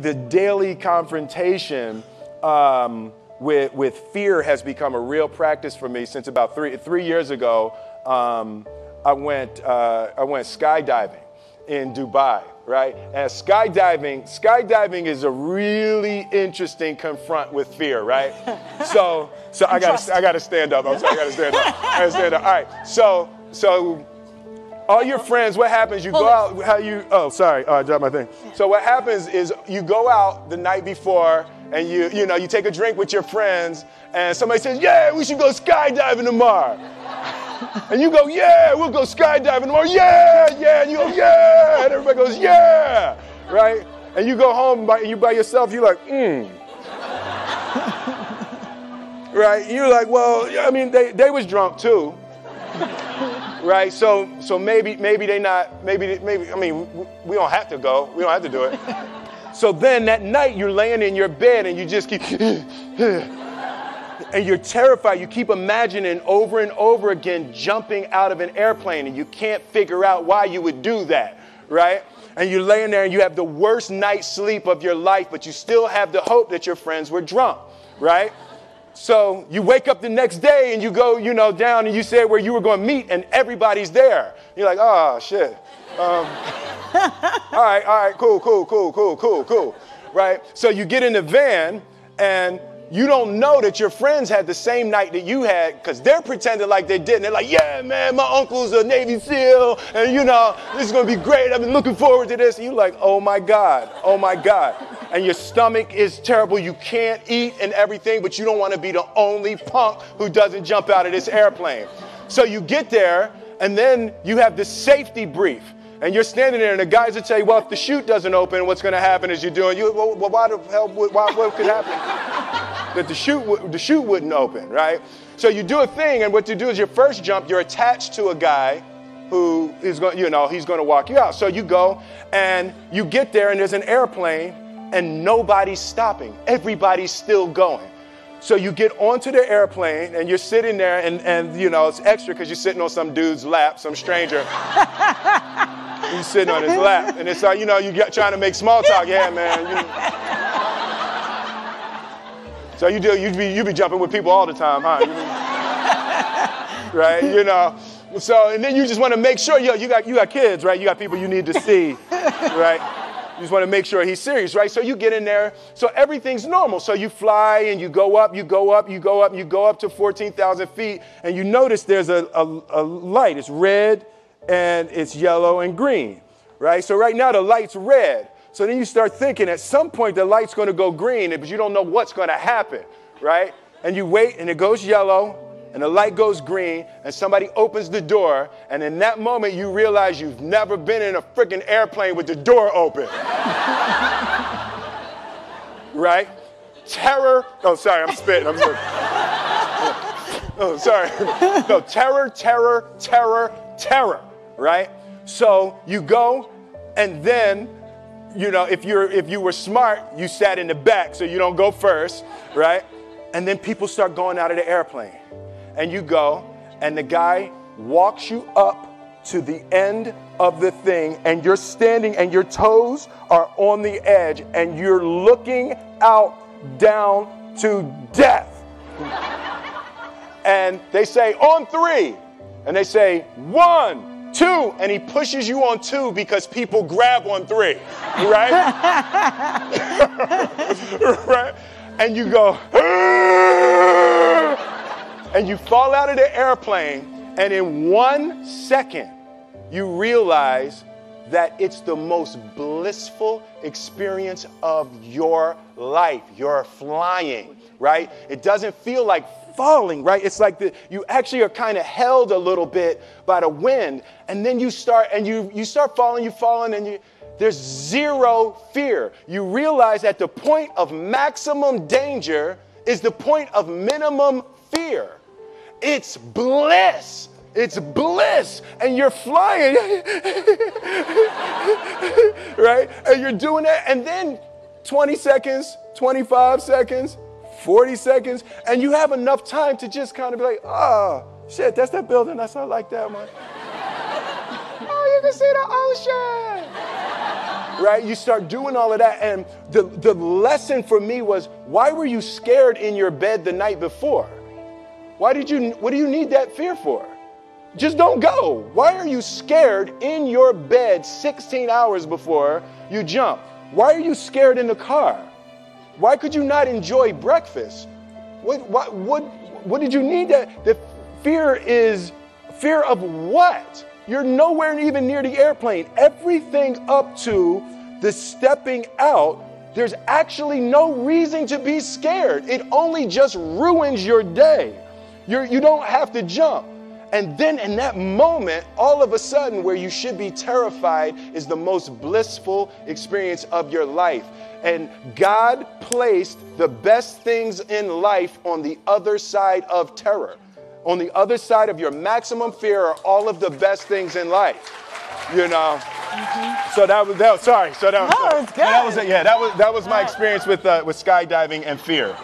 the daily confrontation um, with, with fear has become a real practice for me since about three, three years ago. Um, I, went, uh, I went skydiving in Dubai, right? And skydiving, skydiving is a really interesting confront with fear, right? so, so I got I got to stand up. I'm sorry, I got to stand up. I got to stand up. All right. So, so all your friends, what happens? You go out, how you, oh, sorry, oh, I dropped my thing. So what happens is you go out the night before and you, you know, you take a drink with your friends and somebody says, yeah, we should go skydiving tomorrow. and you go, yeah, we'll go skydiving tomorrow. Yeah, yeah. And you go, yeah. And everybody goes, yeah. Right? And you go home by, you by yourself, you're like, hmm. right? You're like, well, I mean, they, they was drunk too right? So, so maybe, maybe they not, maybe, maybe. I mean, we don't have to go. We don't have to do it. so then that night you're laying in your bed and you just keep, and you're terrified. You keep imagining over and over again jumping out of an airplane, and you can't figure out why you would do that, right? And you're laying there and you have the worst night's sleep of your life, but you still have the hope that your friends were drunk, right? So you wake up the next day and you go, you know, down and you say where you were going to meet and everybody's there. You're like, oh, shit. Um, all right, all right, cool, cool, cool, cool, cool, cool. Right? So you get in the van and you don't know that your friends had the same night that you had because they're pretending like they didn't. They're like, yeah, man, my uncle's a Navy SEAL, and you know, this is gonna be great. I've been looking forward to this. And you're like, oh my God, oh my God. And your stomach is terrible. You can't eat and everything, but you don't wanna be the only punk who doesn't jump out of this airplane. So you get there, and then you have this safety brief. And you're standing there, and the guys tell you, well, if the chute doesn't open, what's going to happen is you're doing, you, well, why the hell, why, what could happen? that the chute, the chute wouldn't open, right? So you do a thing, and what you do is your first jump, you're attached to a guy who is going, you know, he's going to walk you out. So you go, and you get there, and there's an airplane, and nobody's stopping. Everybody's still going. So you get onto the airplane and you're sitting there, and, and you know, it's extra because you're sitting on some dude's lap, some stranger. He's sitting on his lap, and it's like, you know, you're trying to make small talk. Yeah, man. You so you do, you be, you be jumping with people all the time, huh? right? You know. So, and then you just want to make sure, yo, you got, you got kids, right? You got people you need to see, right? You just want to make sure he's serious, right? So you get in there. So everything's normal. So you fly and you go up, you go up, you go up, you go up to 14,000 feet, and you notice there's a, a, a light. It's red, and it's yellow and green, right? So right now the light's red. So then you start thinking at some point the light's going to go green, but you don't know what's going to happen, right? And you wait and it goes yellow and the light goes green and somebody opens the door and in that moment you realize you've never been in a freaking airplane with the door open. right? Terror. Oh, sorry, I'm spitting. I'm sorry. Oh, sorry. No, terror, terror, terror, terror right? So you go, and then, you know, if you're if you were smart, you sat in the back so you don't go first, right? And then people start going out of the airplane, and you go, and the guy walks you up to the end of the thing, and you're standing, and your toes are on the edge, and you're looking out down to death. and they say, on three. And they say, one, Two, and he pushes you on two because people grab on three, right? right? And you go, and you fall out of the airplane, and in one second, you realize that it's the most blissful experience of your life. You're flying, right? It doesn't feel like falling, right? It's like the, you actually are kind of held a little bit by the wind, and then you start and you you start falling, you falling, and you there's zero fear. You realize that the point of maximum danger is the point of minimum fear. It's bliss. It's bliss. And you're flying. right? And you're doing that. And then 20 seconds, 25 seconds, 40 seconds, and you have enough time to just kind of be like, oh, shit, that's that building. I saw like that one. oh, you can see the ocean. right? You start doing all of that. And the, the lesson for me was why were you scared in your bed the night before? Why did you, what do you need that fear for? Just don't go. Why are you scared in your bed 16 hours before you jump? Why are you scared in the car? Why could you not enjoy breakfast? What, what, what, what did you need that? The fear is fear of what? You're nowhere even near the airplane. Everything up to the stepping out, there's actually no reason to be scared. It only just ruins your day. You're, you don't have to jump. And then in that moment, all of a sudden, where you should be terrified is the most blissful experience of your life. And God placed the best things in life on the other side of terror. On the other side of your maximum fear are all of the best things in life. You know? Mm-hmm. So that was that. Was, sorry. So that, no, was, that was yeah. That was that was my experience with uh, with skydiving and fear.